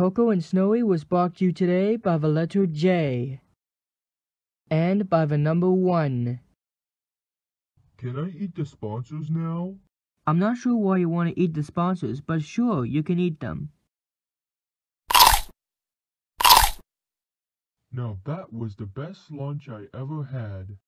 Choco and Snowy was brought to you today by the letter J and by the number 1. Can I eat the sponsors now? I'm not sure why you want to eat the sponsors, but sure, you can eat them. Now that was the best lunch I ever had.